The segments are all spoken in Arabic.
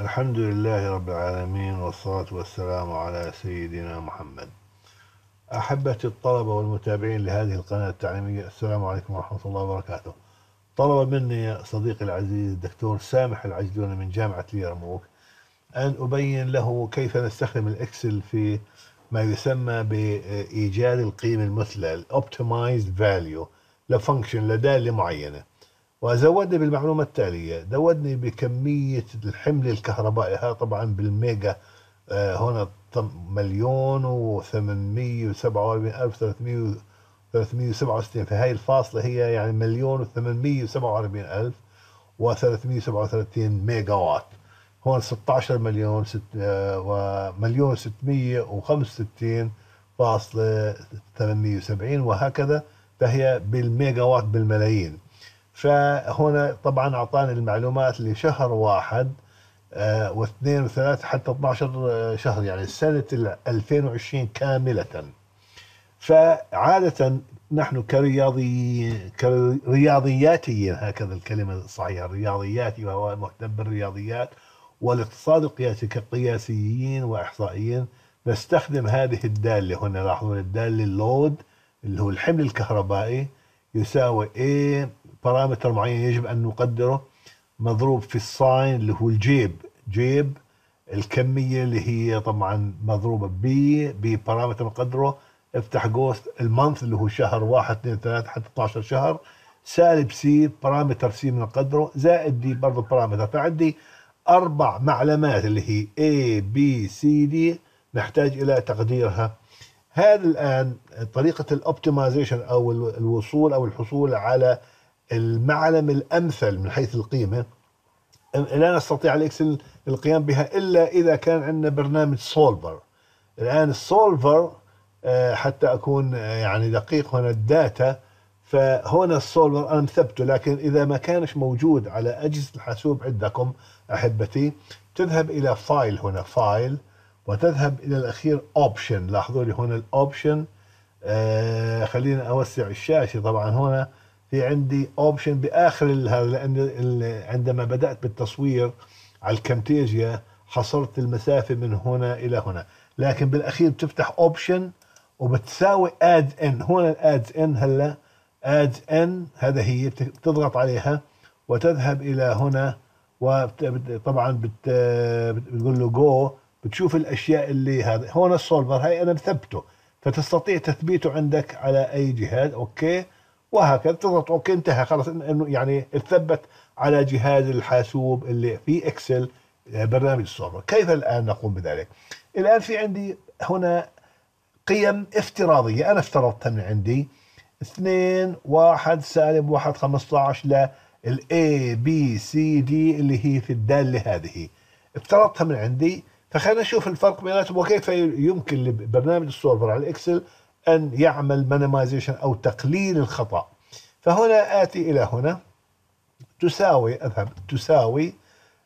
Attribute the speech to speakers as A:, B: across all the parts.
A: الحمد لله رب العالمين والصلاة والسلام على سيدنا محمد. أحبتي الطلبة والمتابعين لهذه القناة التعليمية السلام عليكم ورحمة الله وبركاته. طلب مني صديقي العزيز الدكتور سامح العجلوني من جامعة اليرموك أن أبين له كيف نستخدم الإكسل في ما يسمى بإيجاد القيمة المثلى ال optimized value ل function لدالة معينة. وزودني بالمعلومة التالية. زودني بكمية الحمل الكهربائي. ها طبعا بالميجا آه هنا مليون و 847 ألف 367 فهي الفاصلة هي يعني مليون و 847 ألف و 337 ميجا وات هون 16 مليون ست آه ومليون 665 فاصلة 870 وهكذا. فهي بالميجا وات بالملايين. فهنا طبعا أعطاني المعلومات لشهر واحد آه واثنين وثلاثة حتى 12 شهر يعني سنة 2020 كاملة. فعادة نحن كرياضي كرياضياتيين هكذا الكلمة الصحيحة الرياضياتي وهو مهتم بالرياضيات والاقتصاد القياسي كقياسيين وإحصائيين نستخدم هذه الدالة هنا لاحظوا الدالة ال load اللي هو الحمل الكهربائي يساوي A parameter معين يجب أن نقدره مضروب في ال sine اللي هو الجيب. جيب الكمية اللي هي طبعا مضروبة ب B parameter نقدره. افتح قوس ال month اللي هو شهر واحد اثنين ثلاثة حتى 12 شهر. سالب C parameter C منقدره زائد D برضه parameter فعندي أربع معلمات اللي هي A B C D نحتاج إلى تقديرها. هذا الآن طريقة ال optimization أو الوصول أو الحصول على المعلم الأمثل من حيث القيمة لا نستطيع Excel ال القيام بها إلا إذا كان عندنا برنامج solver الآن ال solver آه، حتى أكون آه، يعني دقيق هنا ال data فهنا ال solver أنا مثبته لكن إذا ما كانش موجود على أجهزة الحاسوب عندكم أحبتي تذهب إلى file هنا file وتذهب إلى الأخير option لاحظوا لي هنا ال option آه خلينا أوسع الشاشة طبعا هنا. في عندي option بآخر هذا لأن عندما بدأت بالتصوير على ال Camtasia حصرت المسافة من هنا إلى هنا. لكن بالأخير بتفتح option وبتساوي add in هون ال add in هلا. add in هذا هي بتضغط عليها وتذهب إلى هنا. وطبعا بت بتقول له جو بتشوف الأشياء اللي هذا. هون ال solver هاي أنا مثبته. فتستطيع تثبيته عندك على أي جهاز. okay. وهكذا. تضغط okay انتهى. خلاص إنه يعني تثبت على جهاز الحاسوب اللي في Excel آه، برنامج ال solver كيف الآن نقوم بذلك؟ الآن في عندي هنا قيم افتراضية. أنا افترضتها من عندي. 2 1 سالب 1 15 لل A B C D اللي هي في الدالة هذه. افترضتها من عندي. فخلينا نشوف الفرق بيناتهم وكيف يمكن لبرنامج ال solver على ال Excel أن يعمل minimization أو تقليل الخطأ. فهنا آتي إلى هنا. تساوي أذهب تساوي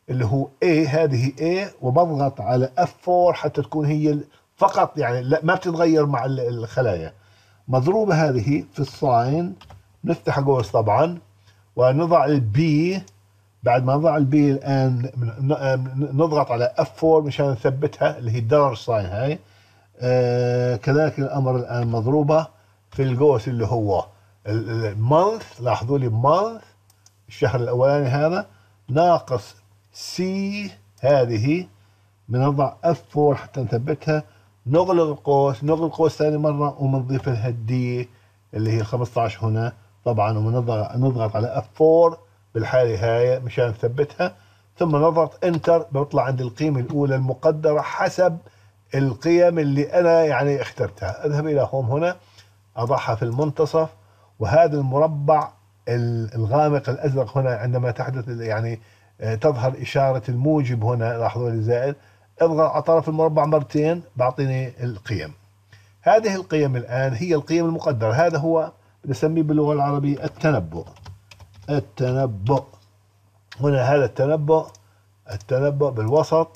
A: اللي هو A هذه A وبضغط على F4 حتى تكون هي فقط يعني ما بتتغير مع الخلايا. مضروبة هذه في ال sine. نفتح قوس طبعا. ونضع ال B بعد ما نضع البي الآن نضغط على F4 مشان نثبتها اللي هي ال dollar sign هاي. آه كذلك الأمر الآن مضروبة في الجوس اللي هو ال month لاحظوا لي month الشهر الأولاني هذا ناقص C هذه بنضع F 4 حتى نثبتها. نغلق القوس نغلق القوس ثاني مرة وبنضيف لها ال D اللي هي 15 هنا. طبعا وبنضغط نضغط على F 4 بالحالة هاي مشان نثبتها. ثم نضغط enter بيطلع عند القيمة الأولى المقدرة حسب القيم اللي أنا يعني اخترتها. أذهب إلى home هنا أضعها في المنتصف وهذا المربع الغامق الأزرق هنا عندما تحدث يعني آه، تظهر إشارة الموجب هنا لاحظوا لي زائد اضغط على طرف المربع مرتين بعطيني القيم. هذه القيم الآن هي القيم المقدرة. هذا هو نسميه باللغة العربية التنبؤ. التنبؤ. هنا هذا التنبؤ التنبؤ بالوسط.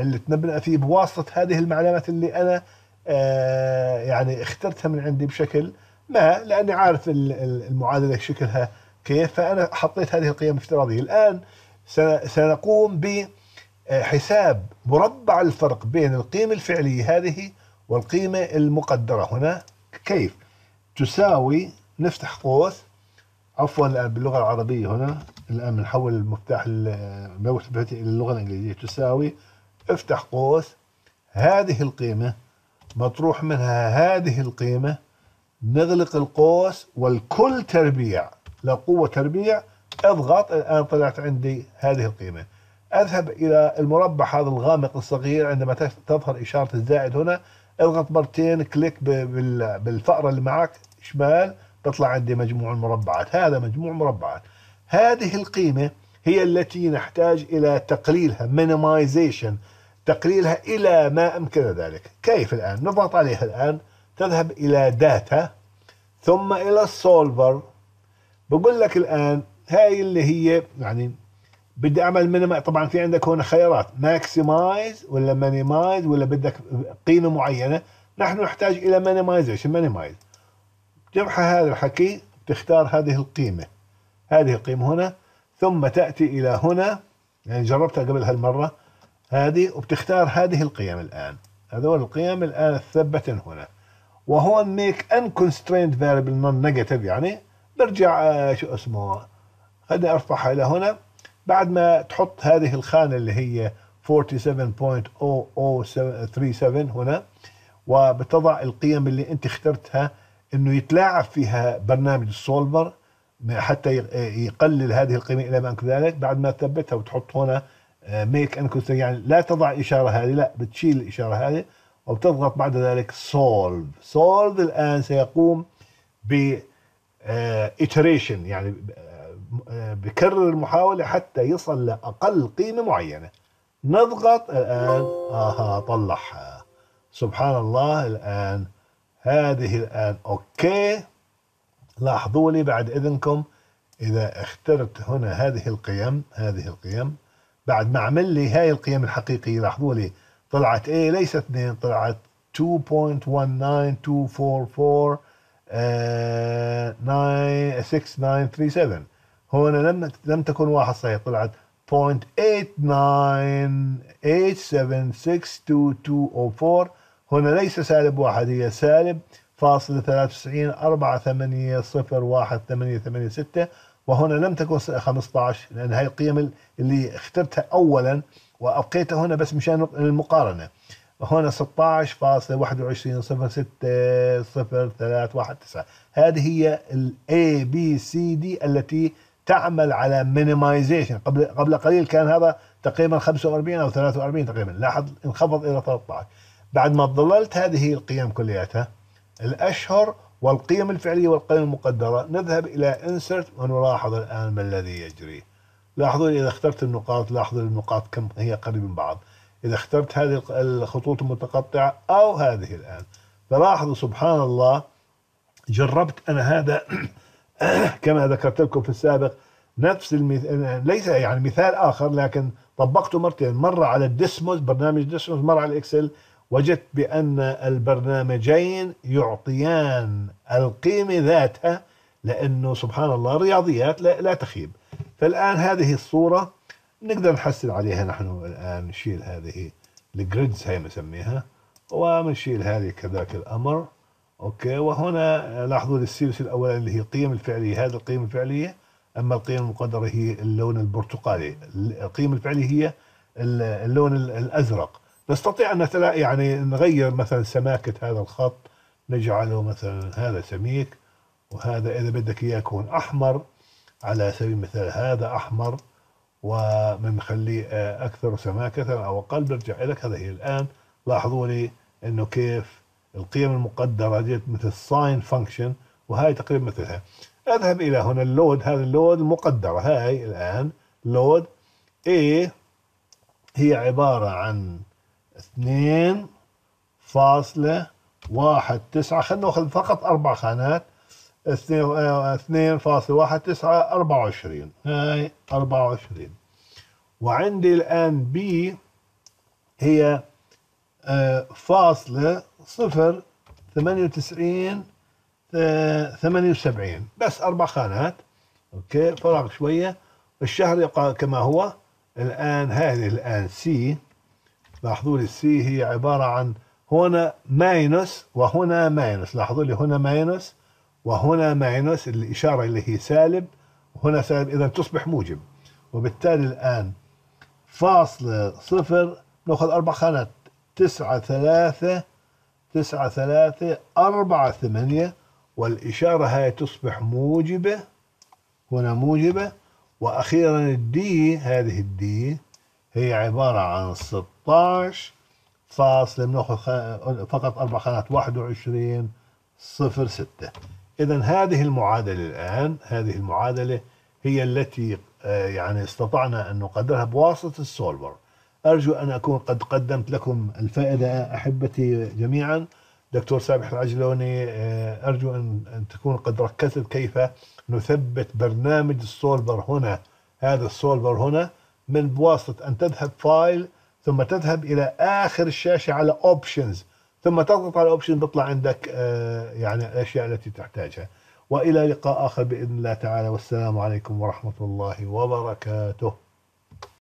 A: اللي تنبأ فيه بواسطة هذه المعلومات اللي أنا آه يعني اخترتها من عندي بشكل ما لأني عارف المعادلة شكلها كيف فأنا حطيت هذه القيم الافتراضية الآن سنقوم ب آه، حساب مربع الفرق بين القيمة الفعلية هذه والقيمة المقدرة. هنا كيف تساوي؟ نفتح قوس. عفوا الآن باللغة العربية هنا الآن بنحول المفتاح اللغة الإنجليزية تساوي افتح قوس. هذه القيمة مطروح منها هذه القيمة. نغلق القوس والكل تربيع. لقوة تربيع. اضغط. الآن طلعت عندي هذه القيمة. أذهب إلى المربع هذا الغامق الصغير عندما تظهر إشارة الزائد هنا. اضغط مرتين. كليك بالفأرة اللي معك. شمال. تطلع عندي مجموع المربعات. هذا مجموع مربعات. هذه القيمة هي التي نحتاج إلى تقليلها minimization تقليلها إلى ما أمكن ذلك. كيف الآن؟ نضغط عليها الآن تذهب إلى data ثم إلى ال solver بقول لك الآن هاي اللي هي يعني بدي أعمل minima طبعا في عندك هنا خيارات maximize ولا minimize ولا بدك قيمة معينة. نحن نحتاج إلى minimization minimize جمح هذا الحكي تختار هذه القيمة. هذه القيمة هنا. ثم تأتي إلى هنا. يعني جربتها قبل هالمرة هذه وبتختار هذه القيم الآن. هذول القيم الآن تثبتن هنا. وهون make unconstrained variable non negative يعني برجع آه، شو اسمه خليني أرفعها إلى هنا. بعد ما تحط هذه الخانة اللي هي 47.0037 هنا وبتضع القيم اللي أنت اخترتها إنه يتلاعب فيها برنامج ال solver حتى يقلل هذه القيمة إلى ما ذلك بعد ما تثبتها وتحط هنا make آه، unconst يعني لا تضع الإشارة هذه لا بتشيل الإشارة هذه وبتضغط بعد ذلك solve solve الآن سيقوم ب iteration يعني بكرر المحاولة حتى يصل لأقل قيمة معينة. نضغط الآن. آها طلعها. سبحان الله الآن هذه الآن أوكي. لاحظوا لي بعد إذنكم إذا اخترت هنا هذه القيم هذه القيم. بعد ما عمل لي هاي القيم الحقيقية لاحظوا لي طلعت إيه؟ ليست 2 طلعت 2.19244 6937 هنا لم لم تكن واحد صحيح طلعت 0.8987622204 هنا ليس سالب واحد هي سالب فاصلة 93 4 8 0 1 8 8 6 وهنا لم تكن 15 لأن هاي القيم اللي اخترتها أولا وأبقيتها هنا بس مشان المقارنة. هنا 16.21 0 6 0 3 1 9 هذه هي ال A B C D التي تعمل على مينيمايزيشن قبل قبل قليل كان هذا تقريبا 45 أو 43 تقريبا. لاحظ انخفض إلى 13 بعد ما ظللت هذه القيم كلياتها الأشهر والقيم الفعلية والقيم المقدرة. نذهب إلى انسرت ونلاحظ الآن ما الذي يجري. لاحظوا إذا اخترت النقاط لاحظوا النقاط كم هي قريبة من بعض. إذا اخترت هذه الخطوط المتقطعة أو هذه الآن. فلاحظوا سبحان الله جربت أنا هذا كما ذكرت لكم في السابق نفس المثال ليس يعني مثال آخر لكن طبقته مرتين. مرة على ال Desmos برنامج Desmos مرة على ال Excel. وجدت بأن البرنامجين يعطيان القيمه ذاتها لأنه سبحان الله رياضيات لا, لا تخيب. فالآن هذه الصورة نقدر نحسن عليها نحن الآن نشيل هذه ال grids هي مسميها ونشيل هذه كذلك الأمر. okay وهنا لاحظوا ال series الأولاني اللي هي القيم الفعلية. هذه القيمه الفعلية أما القيم المقدرة هي اللون البرتقالي. القيمه الفعلية هي اللون الأزرق. نستطيع أن يعني نغير مثلا سماكة هذا الخط نجعله مثلا هذا سميك وهذا إذا بدك إياه يكون أحمر على سبيل المثال هذا أحمر وبنخليه أكثر سماكة أو أقل. برجع لك هذا هي الآن. لاحظوا لي إنه كيف القيم المقدرة ديت مثل sine function وهاي تقريبا مثلها. أذهب إلى هنا ال load هذا ال load المقدرة. هاي الآن load A هي عبارة عن اثنين فاصلة واحد تسعة. خلينا نأخذ فقط أربع خانات. اثنين فاصلة واحد تسعة أربعة وعشرين. هاي أربعة وعشرين. وعندي الآن B هي آه، فاصلة صفر ثمانية وتسعين ثمانية وسبعين. بس أربع خانات. okay فراغ شوية. الشهر يبقى كما هو. الآن هذه الآن سي لاحظوا لي السي هي عبارة عن هنا minus وهنا minus. لاحظوا لي هنا minus وهنا minus الإشارة اللي هي سالب وهنا سالب. إذا تصبح موجب. وبالتالي الآن فاصلة صفر نأخذ أربع خانات. تسعة ثلاثة تسعة ثلاثة أربعة ثمانية. والإشارة هاي تصبح موجبة. هنا موجبة. وأخيرا الدي هذه الدي. هي عبارة عن 16 فاصلة بناخذ فقط أربع خانات 21 صفر ستة. إذا هذه المعادلة الآن هذه المعادلة هي التي آه، يعني استطعنا أن نقدرها بواسطة ال Solver. أرجو أن أكون قد قدمت لكم الفائدة أحبتي جميعا. دكتور سابح العجلوني آه، أرجو أن تكون قد ركزت كيف نثبت برنامج ال Solver هنا هذا ال Solver هنا. من بواسطة أن تذهب File ثم تذهب إلى آخر الشاشة على Options ثم تضغط على Option بيطلع عندك آه، يعني الأشياء التي تحتاجها. وإلى لقاء آخر بإذن الله تعالى. والسلام عليكم ورحمة الله وبركاته.